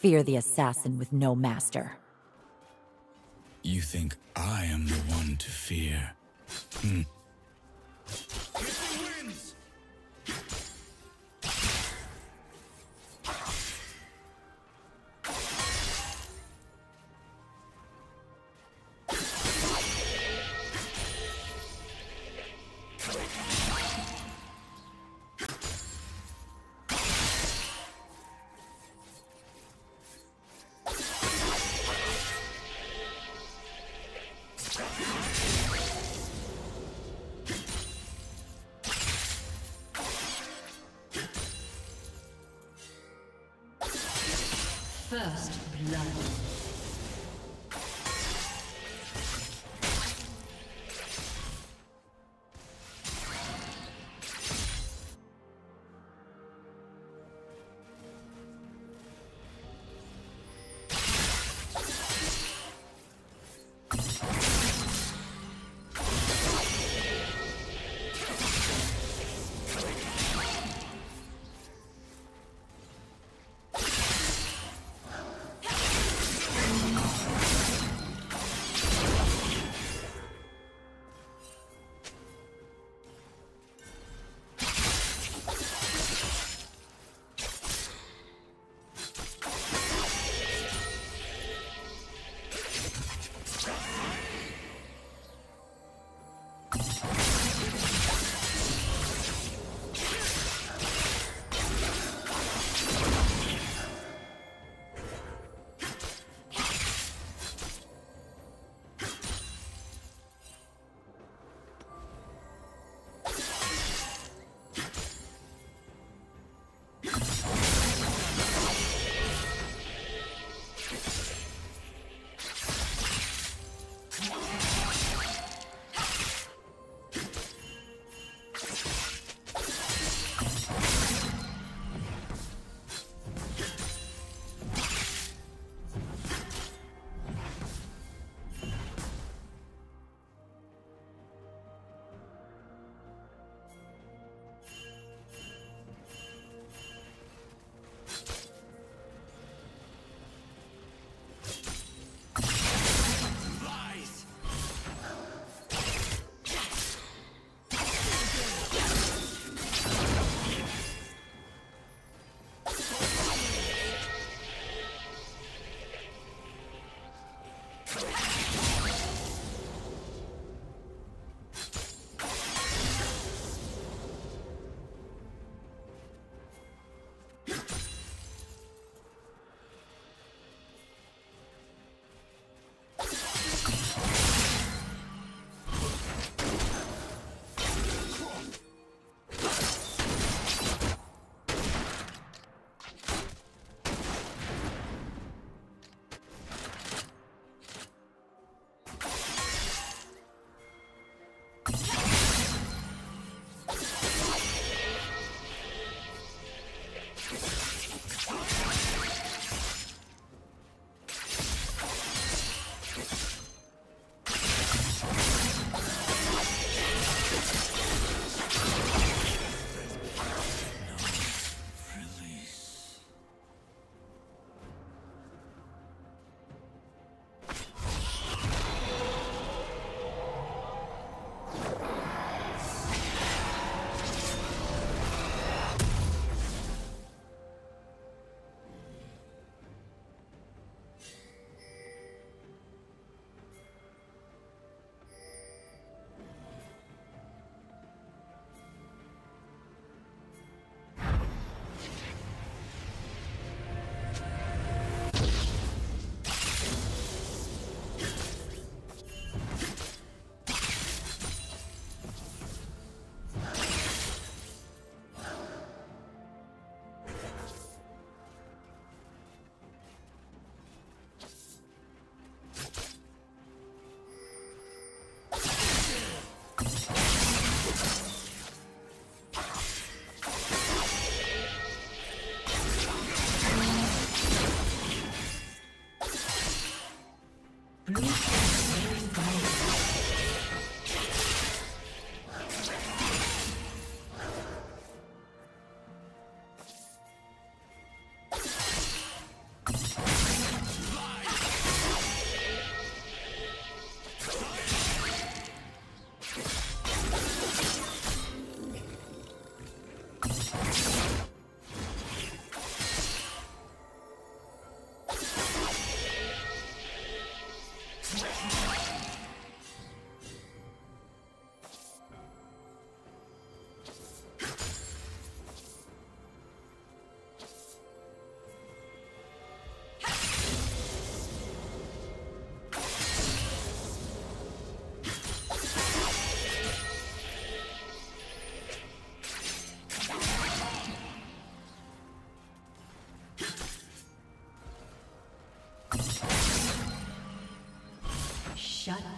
Fear the assassin with no master. You think I am the one to fear? Hmm. First blood.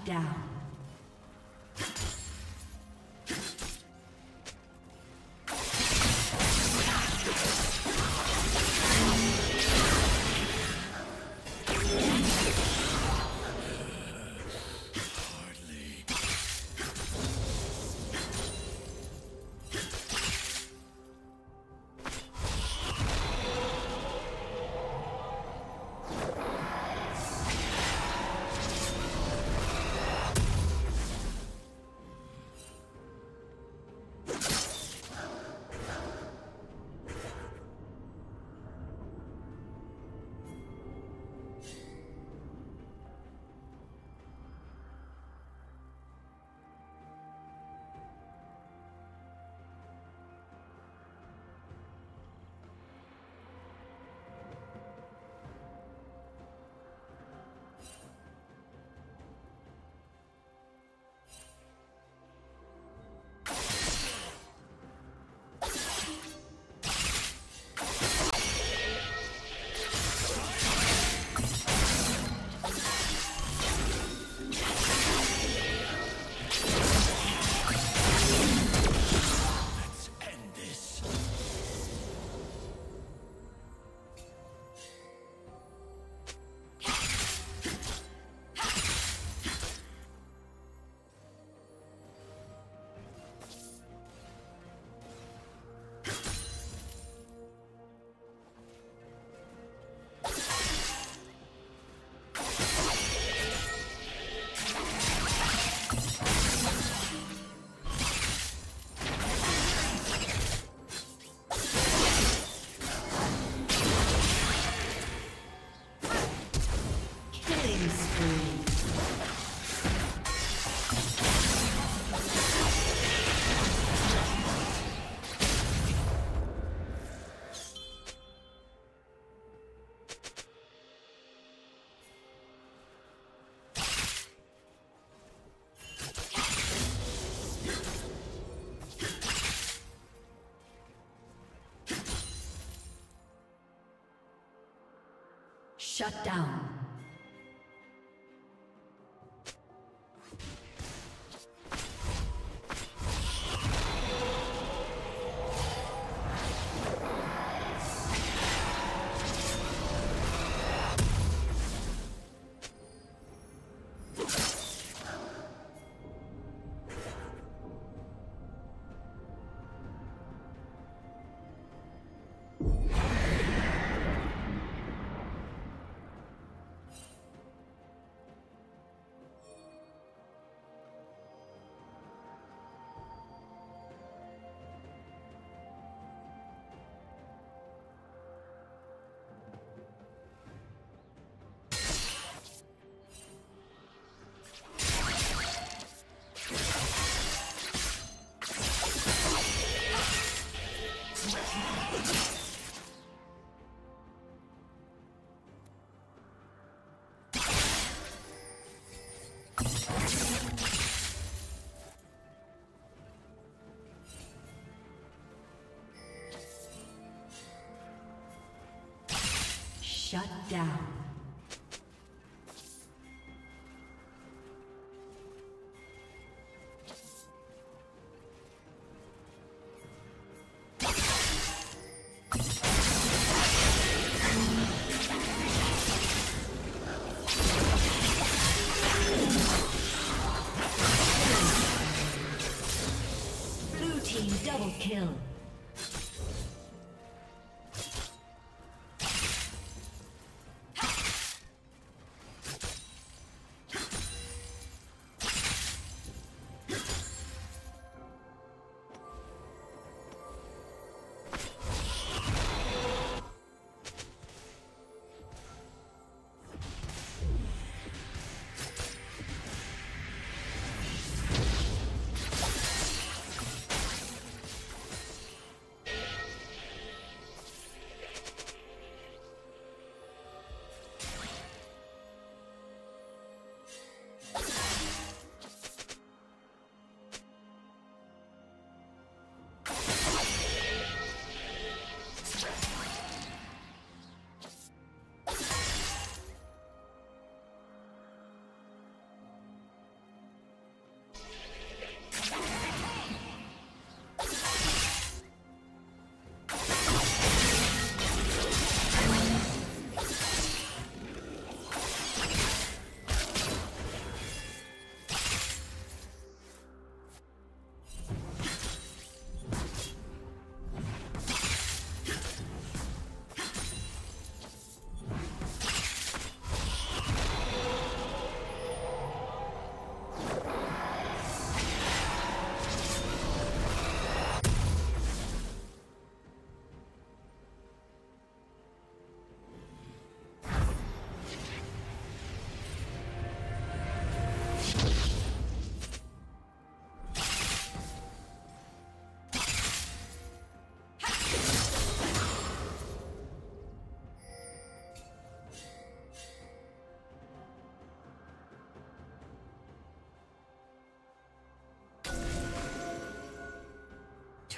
Down. Shut down. Shut down.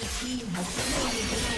Team has slain the.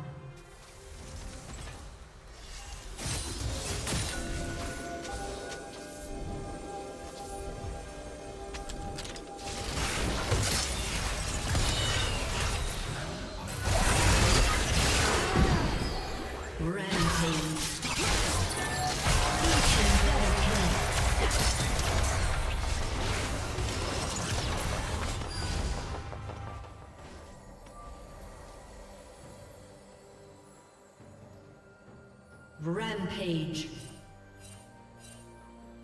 Rampage.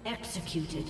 Executed.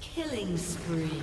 Killing spree.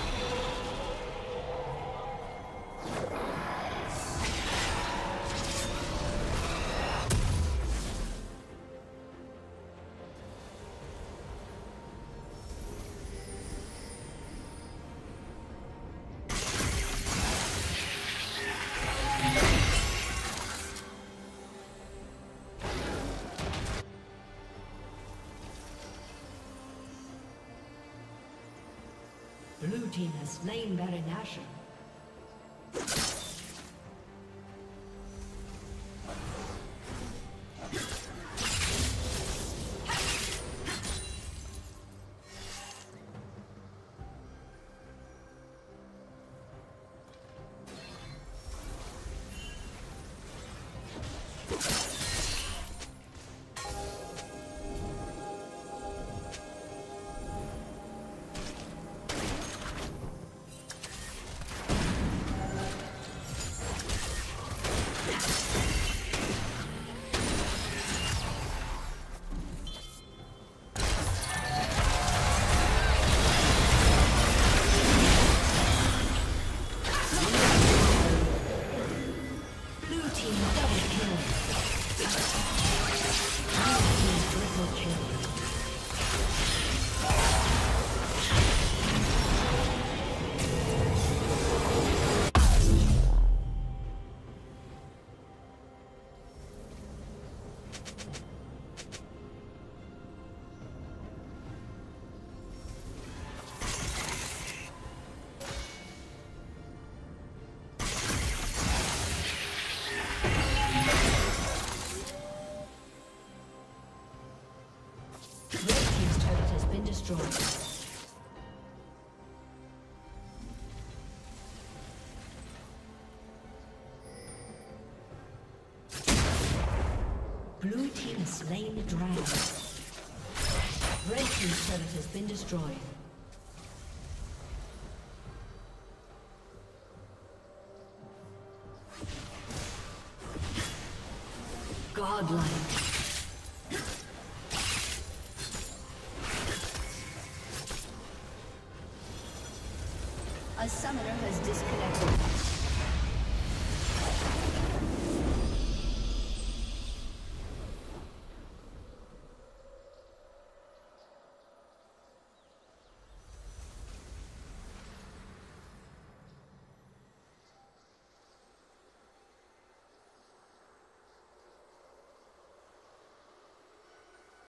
Slain Baron Nashor. Slain the dragon. Red team's turret has been destroyed. Godlike.